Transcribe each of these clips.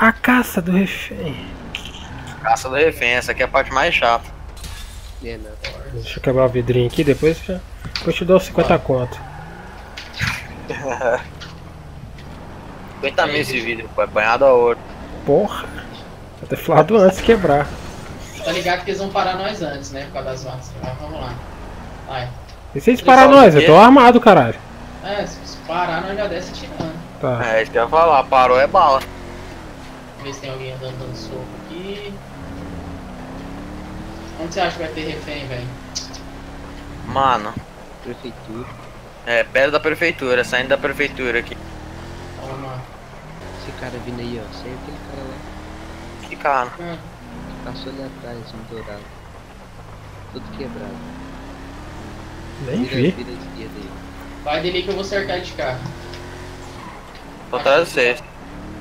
A caça do refém. Caça do refém, essa aqui é a parte mais chata. É. Deixa eu quebrar o vidrinho aqui, depois, já... depois eu te dou 50 conto. 50 mil esse vídeo, foi apanhado a ouro. Porra. Vou ter falado antes de quebrar. Tá ligado que eles vão parar nós antes, né? Por causa das vagas. Mas vamos lá. Vai. E se eles parar nós? Eu tô armado, caralho. É, se parar nós já desce atirando. Tá. É isso que eu ia falar, parou é bala. Ver se tem alguém andando dando soco aqui. Onde você acha que vai ter refém, velho? Mano, Prefeitura. é perto da prefeitura, saindo da prefeitura aqui. Lá. Esse cara vindo aí, ó. Sem aquele cara lá. Que cara. Que Passou ali atrás, um dourado. Tudo quebrado. Nem Vira, vi. vira. Vai dele que eu vou cercar de carro. Tô atrás de vocês.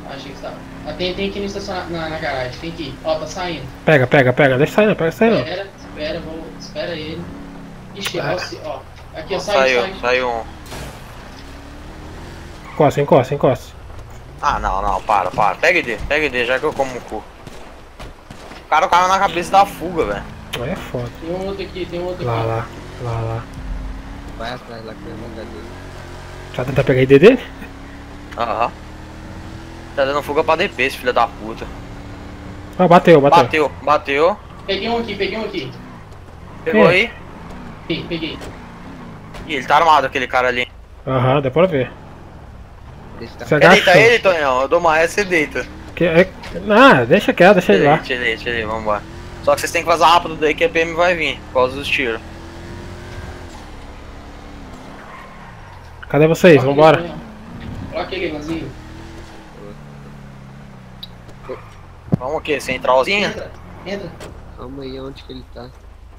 Achei que você Ah, tem, tem que ir no estacionar na, na garagem, tem que ir. Ó, tá saindo. Pega, pega, pega. Deixa sair não, pega sair não. Espera, espera, vou. Espera ele. Ixi, Ah. ó, se- ó. Aqui, ó, saiu, Saiu, saiu. saiu um. Encosta, encosta, encosta. Ah, não, não, para, para. Pega ID, pega ID, já que eu como o cu. O cara caiu na cabeça da fuga, velho. Aí é foda. Tem um outro aqui, tem um outro Lá, aqui. lá, lá, lá. Vai atrás lá que dele. Já tentar pegar a ID dele? Aham. Tá dando fuga pra DP, esse filho da puta. Ah, bateu, bateu. Bateu, bateu. Peguei um aqui, peguei um aqui. Pegou É. aí. Peguei, peguei. Ih, ele tá armado, aquele cara ali. Aham, dá pra ver. Tá Você Quer deitar ele, Tonhão? Eu dou uma ré, você deita. Que, é... Ah, deixa quieto, deixa ele lá. Tira ele, tira ele, vambora. Só que vocês têm que vazar rápido daí que a PM vai vir, por causa dos tiros. Cadê vocês? Vambora. Olha aquele vazio. Vamos o quê? Centralzinha? Entra, entra. Calma aí, onde que ele tá?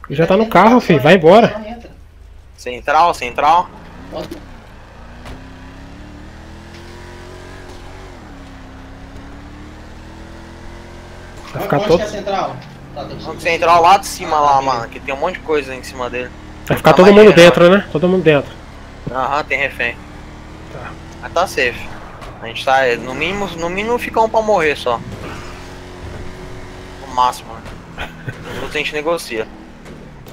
Ele já tá no carro, filho. Vai embora. Entra. Central, central. Vai ficar Onde todo, que é a central? Tá, tá Vamos central lá de cima lá, mano, que tem um monte de coisa em cima dele. vai ficar Tá todo mais mundo dentro, né? Todo mundo dentro. Aham, tem refém. Tá. Mas tá safe. A gente tá, no mínimo, no mínimo fica um pra morrer só. Máximo? Os a gente negocia.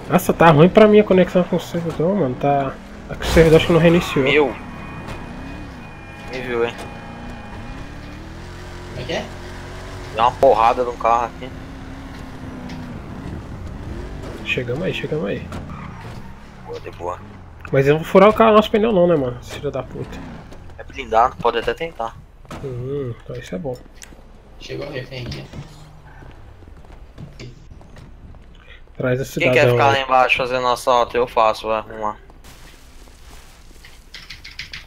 Nossa, tá ruim pra mim a conexão com o servidor, mano. Tá. Acho que o servidor acho que não reiniciou. Meu. Me viu, hein? Como é que é? Deu uma porrada no carro aqui. Chegamos aí, chegamos aí. Boa, de boa. Mas eu não vou furar o carro nosso pneu não, né, mano? Filho da puta. É blindado, pode até tentar. Hum, então isso é bom. Chegou o refém aqui. Traz a Quem quer ficar lá embaixo fazendo assalto? Eu faço, vai, vamos lá.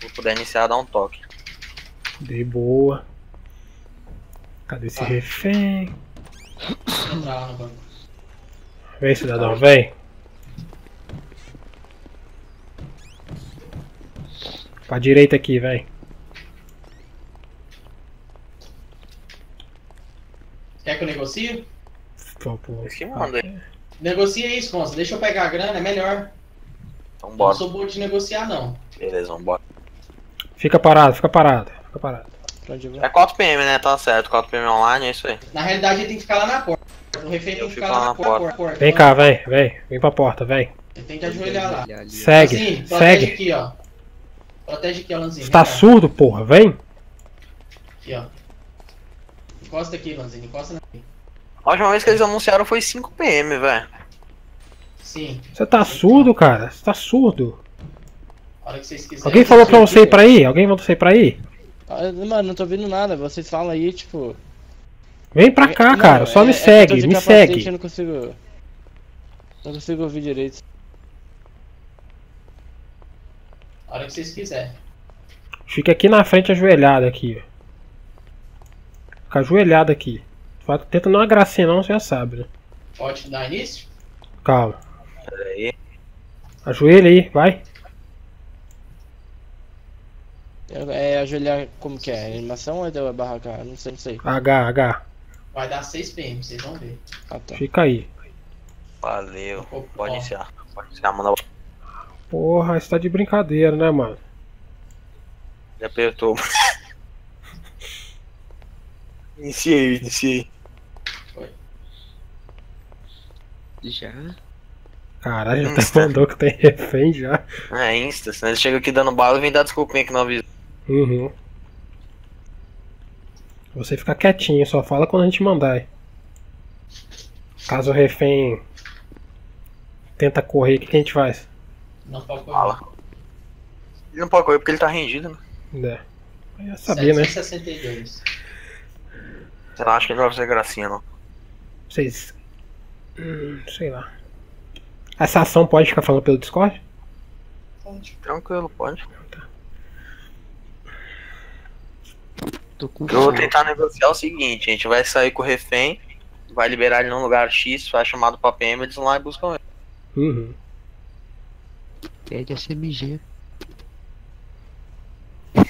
Se puder iniciar, dá um toque. De boa. Cadê esse Ah. refém? No banco. Vem, cidadão, vem. Pra direita aqui, vem. Quer que eu negocie? Pô, pô. Esse que manda aí. Negocia isso, Consta. Deixa eu pegar a grana, é melhor. Então Eu Não bora. sou boa de negociar, não. Beleza, vambora. Fica parado, fica parado. Fica parado. Vai? É 4PM, né? Tá certo. 4PM online, é isso aí. Na realidade, ele tem que ficar lá na porta. O refém tem Eu que fico ficar lá lá na na porta. porta. Vem cá, vem, vem. Vem pra porta, vem. Ele tem que ajoelhar lá. Segue, Lanzinho, protege segue. aqui, ó. Protege aqui, ó, Lanzinho. Você tá surdo, porra? Vem. Aqui, ó. Encosta aqui, Lanzinho. Encosta na... A última vez que eles anunciaram foi 5PM, velho. Sim. Você tá surdo, cara? Você tá surdo. A hora que vocês quiserem. Alguém falou pra você ir pra aí? Alguém mandou você ir pra aí? Ah, Mano, não tô vendo nada. Vocês falam aí, tipo. Vem pra cá, Não, cara. Só é- me é que eu tô segue, de me capacete, segue. Eu não consigo. Não consigo ouvir direito. A hora que vocês quiserem. Fica aqui na frente ajoelhado aqui. ó. Fica ajoelhado aqui. Fa- Tenta não uma gracinha não, você já sabe, né? Pode dar início? Calma. Pera aí. Ajoelha aí, vai. É, é ajoelhar como que é? Animação ou é da barraca? Não sei, não sei. H, H. Vai dar 6 PM, vocês vão ver. Ah, tá. Fica aí. Valeu. Ó, Pode iniciar. Pode iniciar, manda. Porra, você tá de brincadeira, né, mano? Ele apertou. Iniciei, iniciei. Já? Caralho, já até Insta. mandou que tem refém já. É, Insta. Senão ele chega aqui dando bala e vem dar desculpinha que não avisa. Uhum. Você fica quietinho, só fala quando a gente mandar. aí. Caso o refém tenta correr, o que, que a gente faz? Não pode correr. Fala. Ele não pode correr porque ele tá rendido, né? É. Eu já sabia, né? 762. Sei lá, acho que ele não vai fazer gracinha, não. Vocês. Hum, sei lá. Essa ação pode ficar falando pelo Discord? Tranquilo, pode. Tô com Eu vou tentar negociar o seguinte, a gente vai sair com o refém, vai liberar ele num lugar X, faz chamado pra PM, eles vão lá e buscam ele. Uhum. Pede SMG.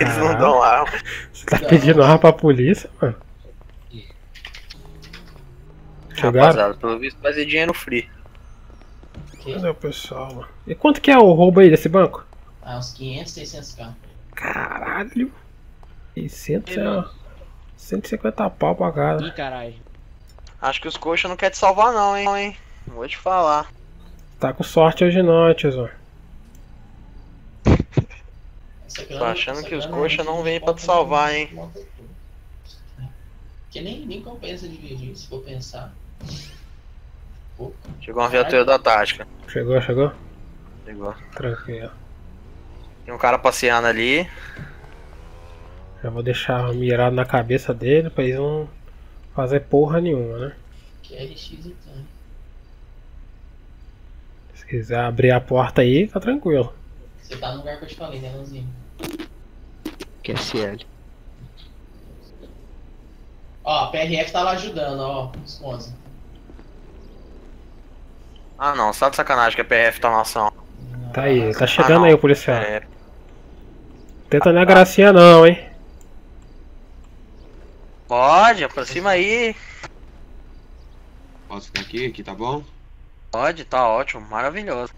Eles não dão arma. Você tá pedindo arma pra polícia, mano? Chegaram? Rapaziada, pelo visto vai ser dinheiro free. Cadê o pessoal, mano? E quanto que é o roubo aí desse banco? Ah, uns 500, 600k. Caralho. 600 é... 150 pau pra cada. Ih, caralho. Acho que os coxas não querem te salvar não, hein? hein? Vou te falar. Tá com sorte hoje não, tiozão. Tô achando que os grana coxa a gente não vêm pra te salvar, tudo, hein? Porque nem, nem compensa dividir, se for pensar. Chegou uma viatura da tática. Chegou, chegou? Chegou. Tranquilo. Tem um cara passeando ali. Já vou deixar mirado na cabeça dele pra eles não fazer porra nenhuma, né? QRX então. Se quiser abrir a porta aí, tá tranquilo. Você tá no lugar que eu te falei, né, Lanzinho? QSL. Ó, a PRF tá lá ajudando, ó, os pontos. Ah não, só de sacanagem que a PF tá na ação. Tá aí, tá Ah, chegando não. aí o policial. É, Tenta não é gracinha não, hein? pode, aproxima aí. Posso ficar aqui? Aqui tá bom? Pode, tá ótimo, maravilhoso.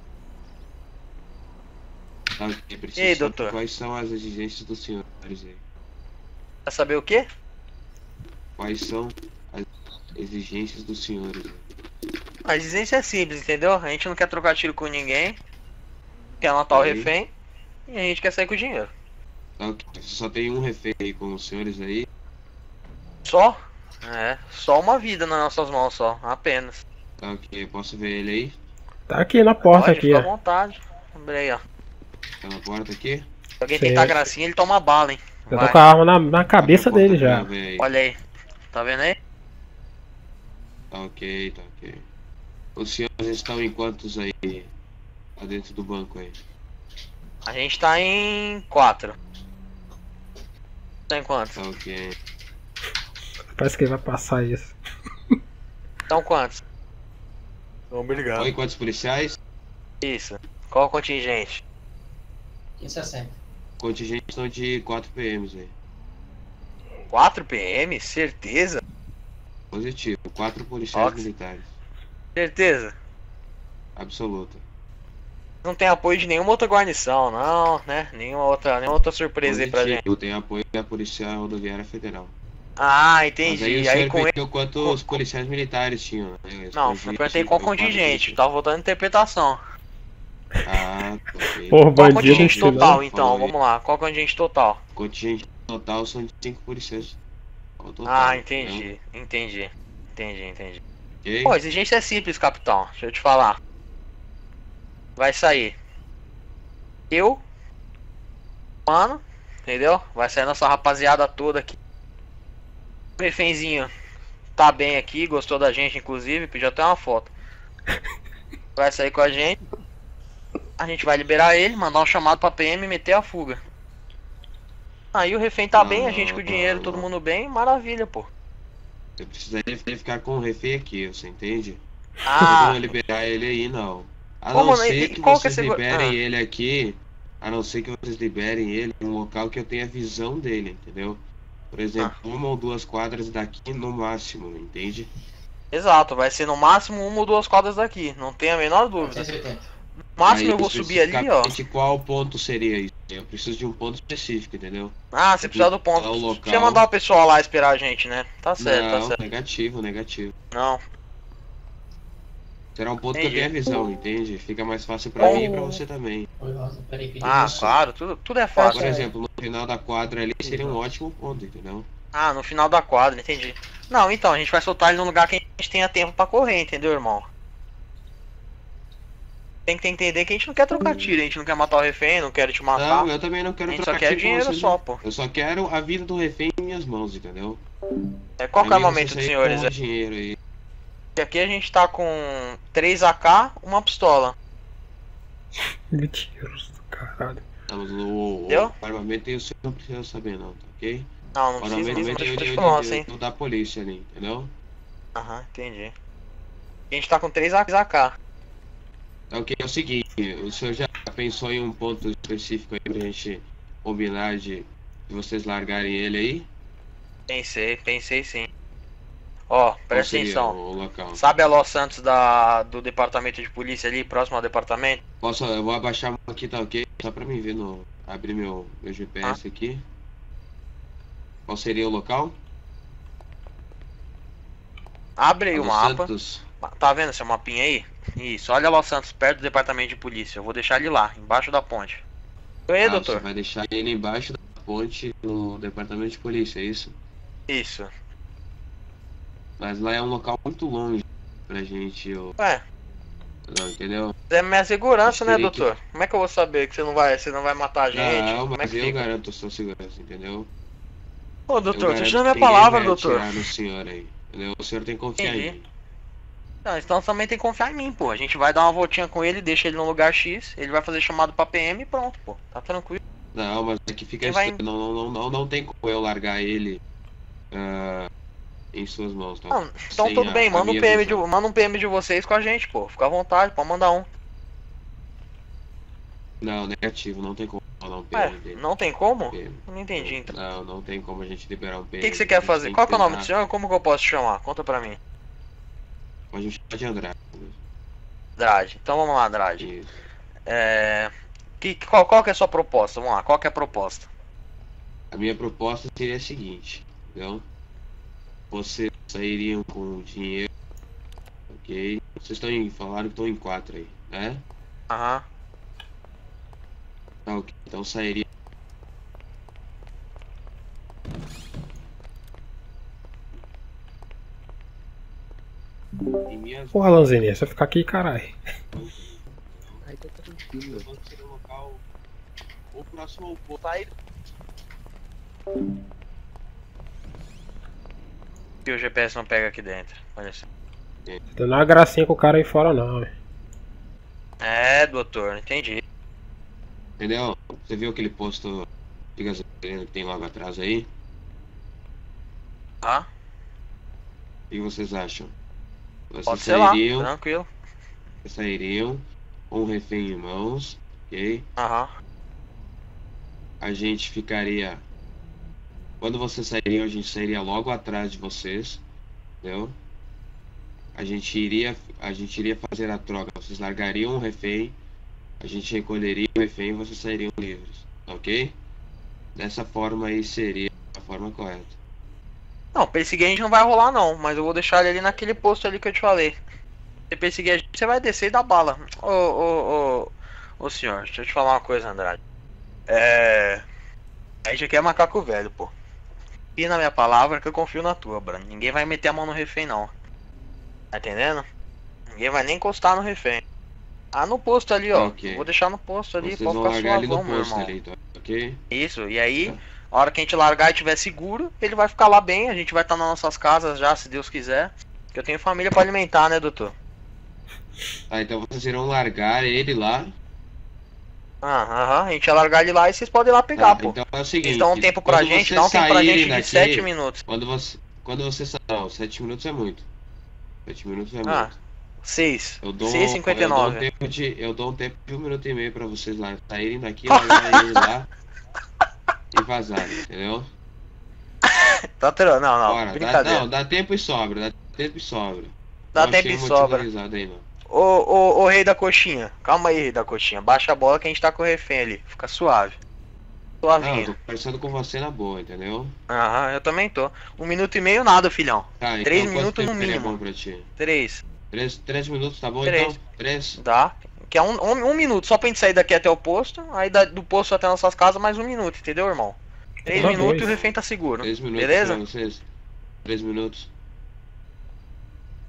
Tá, preciso E aí, doutor? Quais são as exigências dos senhores aí? Quer saber o quê? Quais são as exigências dos senhores aí? A exigência é simples, entendeu? A gente não quer trocar tiro com ninguém. Quer matar o refém. E a gente quer sair com o dinheiro. Tá, ok. Você só tem um refém aí com os senhores aí? Só? É, só uma vida nas nossas mãos só, apenas. Tá ok, posso ver ele aí? Tá aqui na porta Pode, aqui, fica à ó. vontade. Abre aí, ó. Tá na porta aqui? Se alguém tentar gracinha, ele toma bala, hein? Eu Vai. tô com a arma na, na cabeça a dele já. aí. Olha aí. Tá vendo aí? Tá ok, tá ok. Os senhores estão em quantos aí? Lá dentro do banco aí? A gente tá em quatro. Tá em quantos? Tá ok. Parece que ele vai passar isso. Estão quantos? Obrigado. Oi, quantos policiais? Isso. Qual o contingente? 560. Contingente são de 4 PMs aí. 4 PM? Certeza? Positivo. 4 policiais Ok. militares. Certeza. Absoluta. Não tem apoio de nenhuma outra guarnição, não, né? Nenhuma outra, nenhuma outra surpresa aí pra gente. Eu tenho apoio da Polícia Rodoviária Federal. Ah, Mas aí entendi. o Aí senhor com ele. quanto os policiais militares tinham. né? Não, eu perguntei qual contingente. Tava voltando interpretação. Ah, ok. Porra, Qual contingente total, então? Aí. Vamos lá. Qual contingente total? Contingente total são de 5 policiais. Ah, né? entendi. Entendi. Entendi, entendi. Pô, a exigência é simples, capitão. Deixa eu te falar. Vai sair. Eu. Mano. Entendeu? Vai sair nossa rapaziada toda aqui. O refenzinho tá bem aqui, gostou da gente, inclusive, pediu até uma foto. Vai sair com a gente. A gente vai liberar ele, mandar um chamado pra PM e meter a fuga. Aí o refém tá bem, a gente com o dinheiro, todo mundo bem, maravilha, pô. Você precisaria ficar com o refém aqui, você entende? Ah, Não liberar ele aí, não. A Como não ser que qual que é vocês liberem Ah. ele aqui. A não ser que vocês liberem ele em um local que eu tenha visão dele, entendeu? Por exemplo, Ah. uma ou duas quadras daqui no máximo, entende? Exato, vai ser no máximo uma ou duas quadras daqui, não tem a menor dúvida. 480. No máximo Aí, eu vou subir ali, ó. qual ponto seria isso? Eu preciso de um ponto específico, entendeu? Ah, você precisa do ponto. É local. Você ia mandar o pessoal lá esperar a gente, né? Tá certo, não, tá certo. negativo, negativo. Não. Será um ponto que eu Entendi. tenho a visão, entende? Fica mais fácil pra mim e pra você também. Ah, claro, tudo, tudo é Por fácil. exemplo, no final da quadra ali seria um ótimo ponto, entendeu? Ah, no final da quadra, entendi. Não, então, a gente vai soltar ele num lugar que a gente tenha tempo pra correr, entendeu, irmão? Tem que entender que a gente não quer trocar tiro, a gente não quer matar o refém, não quer te matar. Não, eu também não a quero gente só trocar quer tiro com dinheiro vocês, só, não. pô. Eu só quero a vida do refém em minhas mãos, entendeu? É, qual que é o momento dos senhores? É dinheiro aí. que aqui a gente tá com 3 AK, uma pistola. Mentiroso do caralho. Estamos no Entendeu? o armamento e o senhor não precisa saber não, tá ok? Não, não O precisa não o deixa de- de o falar, de- hein? o da polícia ali, entendeu? Aham, entendi. A gente tá com 3 AK. Tá ok, é o seguinte, o senhor já pensou em um ponto específico aí pra gente combinar de, vocês largarem ele aí? Pensei, pensei sim. Ó, presta atenção. Sabe a Los Santos da, do departamento de polícia ali, próximo ao departamento? Posso, eu vou abaixar aqui, tá ok? Só pra mim ver no. abrir meu, meu GPS Ah. aqui. Qual seria o local? Abre aí o mapa. Santos. Tá vendo esse mapinha aí? Isso, olha Los Santos, perto do departamento de polícia. Eu vou deixar ele lá, embaixo da ponte. Oi, Ah, doutor. Você vai deixar ele embaixo da ponte no departamento de polícia, é isso? Isso. Mas lá é um local muito longe pra gente, eu... Ué, não, entendeu? é minha segurança, né, Teria que- doutor? Como é que eu vou saber que você não vai, você não vai matar a gente? Não, Como é mas que eu fica? garanto a sua segurança, entendeu? Ô, Eu doutor, tô garanto te dando minha palavra, doutor. atirar no senhor aí, entendeu? O senhor tem que confiar em Entendi. mim. Não, então também tem que confiar em mim, pô. A gente vai dar uma voltinha com ele, deixa ele no lugar X, ele vai fazer chamado pra PM e pronto, pô. Tá tranquilo. Não, mas aqui fica Quem vai- estranho. Não, não, não, não tem como eu largar ele ah, em suas mãos, tá? Não, então tudo a- bem, manda um, PM de, manda um PM de vocês com a gente, pô. Fica à vontade, pode mandar um. Não, negativo, não tem como falar um Ué, PM dele. não tem como? PM. Não entendi, então. Não, não tem como a gente liberar um O PM. que, que você quer fazer? Qual que é o nome do senhor? Como que eu posso te chamar? Conta pra mim. A gente pode andar. Andrade. Então vamos lá, Andrade. É... Que, qual, qual que é a sua proposta? Vamos lá, qual que é a proposta? A minha proposta seria a seguinte, entendeu? Vocês sairiam com dinheiro, ok? Vocês estão em, falaram que estão em quatro aí, né? Aham. Tá ok. Então sairia. Em minhas Porra, Lanzini, é só ficar aqui, caralho. Aí tá tranquilo. um ou próximo ao posto. E o GPS não pega aqui dentro. Olha só. Dando uma gracinha com o cara aí fora, não, velho. É, doutor, entendi. Entendeu? Você viu aquele posto de gasolina que tem logo atrás aí? Tá? O que vocês acham? Vocês Pode ser lá, sairiam, tranquilo. vocês sairiam com o refém em mãos, ok? Aham. A gente ficaria. Quando vocês sairiam, a gente sairia logo atrás de vocês, entendeu? A gente iria, a gente iria fazer a troca. Vocês largariam o refém, a gente recolheria o refém e vocês sairiam livres, ok? Dessa forma aí seria a forma correta. Não, perseguir a gente não vai rolar não, mas eu vou deixar ele ali naquele posto ali que eu te falei. Se perseguir a gente, você vai descer e dar bala. Ô, ô, ô, ô senhor, deixa eu te falar uma coisa, Andrade. É. A gente aqui é macaco velho, pô. E na minha palavra que eu confio na tua, Bruno. Ninguém vai meter a mão no refém, não. Tá entendendo? Ninguém vai nem encostar no refém. Ah, no posto ali, ó. Ok. Vou deixar no posto ali, Vocês pode ficar suavão, meu irmão. ali, então, ok? Isso, e aí, Tá. A hora que a gente largar e tiver seguro, ele vai ficar lá bem, a gente vai estar nas nossas casas já, se Deus quiser. Que eu tenho família pra alimentar, né, doutor? Tá, então vocês irão largar ele lá. Ah, aham, a gente ia largar ele lá e vocês podem ir lá pegar, Tá, pô. então é o seguinte. Eles dão um tempo pra gente, dá um tempo pra gente de daqui, 7 minutos. Quando você. Quando você sa- Não, 7 minutos é muito. 7 minutos é Ah, muito. 6. Eu dou, 6,59. eu, dou um tempo de, eu dou um tempo de um minuto e meio pra vocês lá saírem daqui, largarem ele lá e vazarem, entendeu? Tá não, não, Bora, dá, brincadeira. não, dá tempo e sobra, dá tempo e sobra. Dá Não tempo e sobra. Aí, não. Ô, ô, ô, rei da coxinha. Calma aí, rei da coxinha. Baixa a bola que a gente tá com o refém ali. Fica suave. Não, Suavinho. tô conversando com você na boa, entendeu? Aham, eu também tô. Um minuto e meio nada, filhão. Tá, então Três minutos no seria mínimo. bom pra ti? Três. Três, três minutos, tá bom Três. então? Três? Dá. Que é um, um, um minuto, só pra gente sair daqui até o posto. Aí da- do posto até nossas casas, mais um minuto, entendeu, irmão? Três Dá minutos dois. e o refém tá seguro. Três minutos Beleza? pra vocês? Três minutos?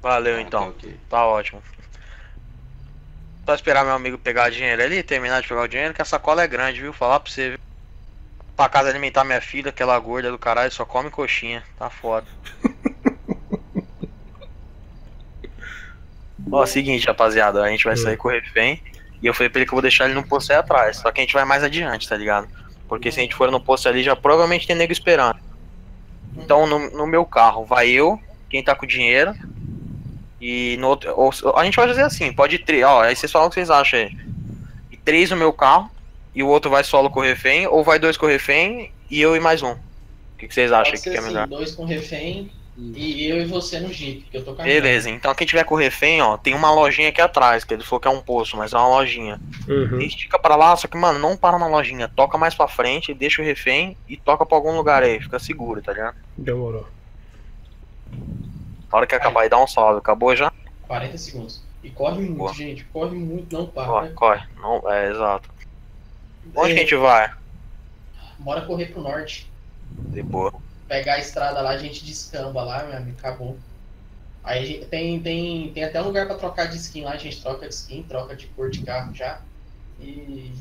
Valeu Ah, então. Tá, ok. Tá ótimo. Só esperar meu amigo pegar dinheiro ali, terminar de pegar o dinheiro, que a sacola é grande, viu? Falar pra você, viu? Pra casa alimentar minha filha, aquela gorda do caralho, só come coxinha. Tá foda. Ó, seguinte, rapaziada, a gente vai sair com o refém. E eu falei pra ele que eu vou deixar ele no posto aí atrás. Só que a gente vai mais adiante, tá ligado? Porque se a gente for no posto ali, já provavelmente tem nego esperando. Então no, no meu carro vai eu, quem tá com dinheiro. E no outro. ou- a gente vai fazer assim, pode ir três. Ó, aí vocês falam o que vocês acham aí. E três no meu carro. E o outro vai solo com o refém, ou vai dois com o refém e eu e mais um. O que, que vocês acham que ser é assim, melhor? dois com refém e eu e você no jeep, que eu tô carregando. Beleza, então quem tiver com o refém, ó, tem uma lojinha aqui atrás, que ele falou que é um poço, mas é uma lojinha. Uhum. Estica pra lá, só que, mano, não para na lojinha, toca mais pra frente, deixa o refém e toca pra algum lugar aí, fica seguro, tá ligado? Demorou. Na hora que acabar aí, dá um salve. Acabou já? 40 segundos. E corre muito, Boa. gente. Corre muito, não para. Corre, corre. Não, é, exato. Onde É, que a gente vai? Bora correr pro norte. De boa. Pegar a estrada lá, a gente descamba lá, meu amigo. Acabou. Aí tem, tem, tem até um lugar pra trocar de skin lá. A gente troca de skin, troca de cor de carro já. E.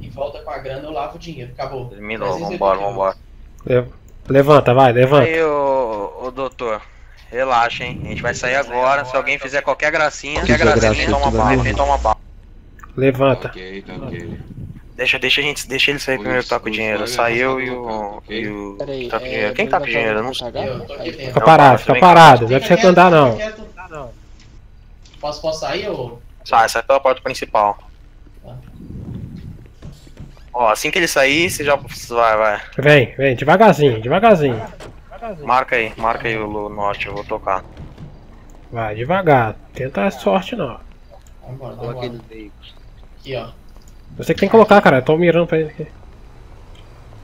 E volta com a grana, eu lavo o dinheiro. Acabou. Terminou, 380 vambora, vambora. Le- Levanta, vai, levanta. Aí, ô, ô doutor, relaxa, hein? A gente vai sair agora. Se alguém fizer qualquer gracinha, qualquer gracinha, toma bala. toma bala. Levanta. Ok, tá ok. Deixa, deixa, a gente, deixa ele sair Os- primeiro que tá com os dinheiro. dois Sai vai eu passar e o. E o Peraí, tá com é, dinheiro. Quem tá com dinheiro? Eu não sei. Fica Não, parado, fica parado. Não é pra você andar, não. quieto. Posso, posso sair ou. Sai, sai pela porta principal. Ó, assim que ele sair, você já. Vai, vai. Vem, vem, devagarzinho, devagarzinho. Marca aí, marca aí o norte, eu vou tocar. Vai, devagar. Tenta a sorte, não. Vambora, vambora. no veículo. Aqui, ó. Você que tem que colocar, cara. Eu tô mirando pra ele aqui.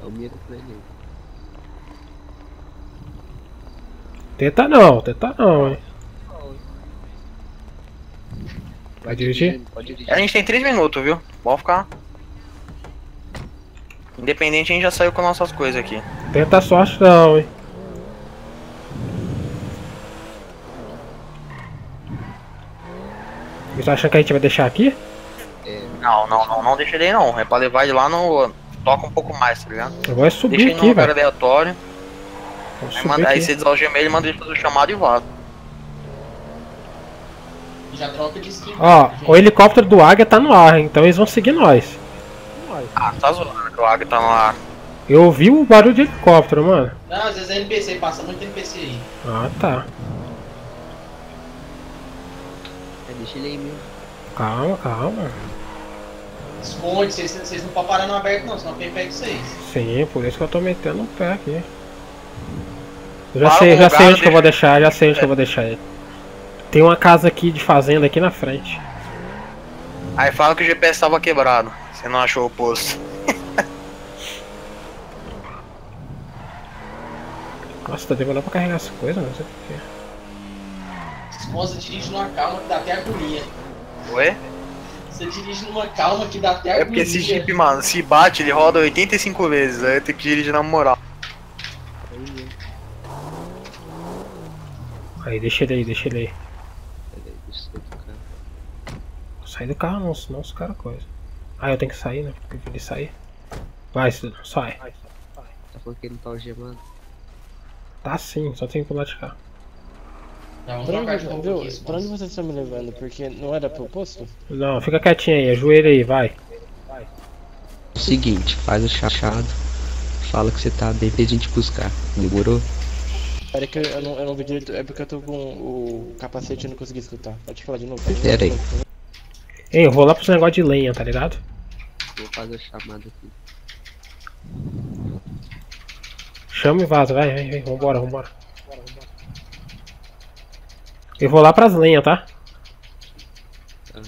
Eu miro pra ele. Tenta não, tenta não, hein. Vai dirigir? Pode dirigir. A gente tem 3 minutos, viu? Vamos ficar. Independente, a gente já saiu com nossas coisas aqui. Tenta a sorte não, hein. Você tá achando que a gente vai deixar aqui? Não, não, não, não deixa ele aí não. É pra levar ele lá no. Toca um pouco mais, tá ligado? Eu vou Deixa subir ele num aqui, lugar velho. aleatório. Aí, subir manda, aí você desalgema ele, manda ele fazer o chamado e vaza. Já troca de skin. Ó, gente. o helicóptero do Águia tá no ar, então eles vão seguir nós. Ah, tá zoando que o Águia tá no ar. Eu ouvi o barulho de helicóptero, mano. Não, às vezes é NPC, passa muito NPC aí. Ah, tá. É, deixa ele aí mesmo. Calma, calma. Esconde, vocês, vocês não podem parar no aberto não, senão quem pega vocês. Sim, por isso que eu tô metendo o pé aqui. Eu já Para sei, já lugar, sei onde que eu vou deixa- deixar, já sei onde que eu vou deixar ele. Tem uma casa aqui de fazenda aqui na frente. Aí fala que o GPS tava quebrado. Você não achou o posto. Nossa, tá demorando pra carregar essa coisa, não sei porquê. Esconde, dirige numa calma que dá até agonia. Oi? Você dirige numa calma que dá até É agonia. porque esse Jeep, mano, se bate, ele roda 85 vezes. Aí eu tenho que dirigir na moral. Aí deixa ele aí, deixa ele aí. Peraí, deixa eu tocar. Sai do carro não, senão os caras coisa. Ah, eu tenho que sair, né? Tem que ele sair. Vai, Cidadão, sai. Tá falando que ele não tá algemando. Tá sim, só tem que pular de carro. Não, vamos Pra trocar onde, de roupa viu, aqui, pra onde vocês estão me levando? Porque não era pro posto? Não, fica quietinho aí, ajoelha aí, vai. Seguinte, faz o chachado. Fala que você tá bem pra gente buscar. Demorou? Pera que eu não, eu não vi direito, é porque eu tô com o capacete e não consegui escutar. Pode falar de novo? Pera aí. Ei, eu vou lá pros negócios de lenha, tá ligado? Vou fazer a chamada aqui. Chama e vaza, vai, vai, vai, vambora, vambora. Eu vou lá pras lenhas, tá?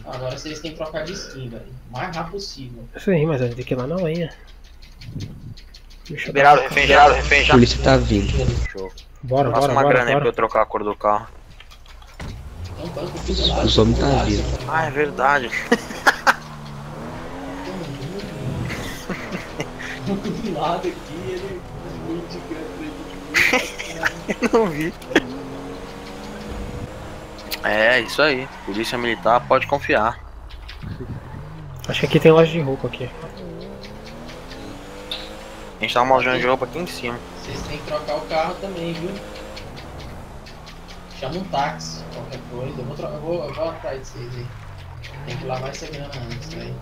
Agora vocês têm que trocar de skin, velho. O mais rápido possível. Sim, mas a gente tem que ir lá na lenha. Liberado, refém, liberado, refém A já. polícia tá vindo. Show. Bora, Passa bora, uma bora, grana aí pra bora. eu trocar a cor do carro. Não. Os homens tá vindo. Ah, é verdade. Do lado aqui, ele gente. Não vi. É, isso aí. Polícia Militar pode confiar. Acho que aqui tem loja de roupa aqui. A gente tá uma lojinha de roupa aqui em cima. Vocês têm que trocar o carro também, viu? Chama um táxi, qualquer coisa. Eu vou, tro- eu vou, eu vou atrás de vocês aí. Tem que lavar essa grana antes, aí.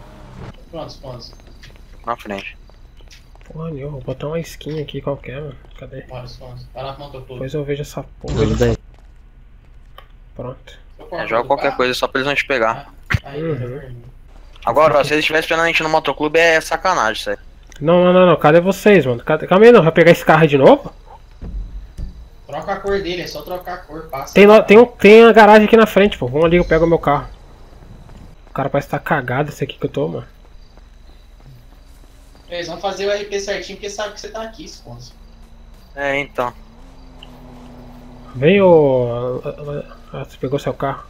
Prontos, prontos. Na frente. Porra, nenhuma, vou botar uma skin aqui qualquer, mano. Cadê? Bora, prontos. Vai lá pro motoclube. Depois eu vejo essa porra. Pronto. É, joga qualquer coisa só pra eles não te pegar. Aí, Uhum. uhum. Agora, ó, se eles estivessem esperando a gente no motoclube é sacanagem isso aí. Não, não, não, não. Cadê vocês, mano? Cadê... Calma aí, não. Vai pegar esse carro aí de novo? Troca a cor dele, é só trocar a cor, passa. Tem, lo- tem, um, tem a garagem aqui na frente, pô. Vamos ali, eu pego o meu carro. O cara parece estar cagado esse aqui que eu tô, mano. Eles vão fazer o RP certinho porque sabe que você tá aqui, Sponsor. É, então. Vem, ô. Ah, você pegou seu carro?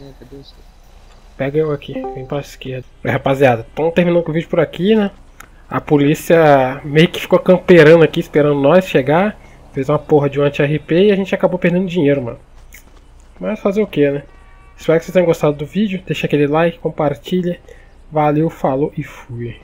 É, cadê Pega eu aqui, vem pra esquerda. É, rapaziada, estamos terminando o vídeo por aqui, né? A polícia meio que ficou camperando aqui, esperando nós chegar. Fez uma porra de um anti-RP e a gente acabou perdendo dinheiro, mano. Mas fazer o que, né? Espero que vocês tenham gostado do vídeo. Deixa aquele like, compartilha. Valeu, falou e fui.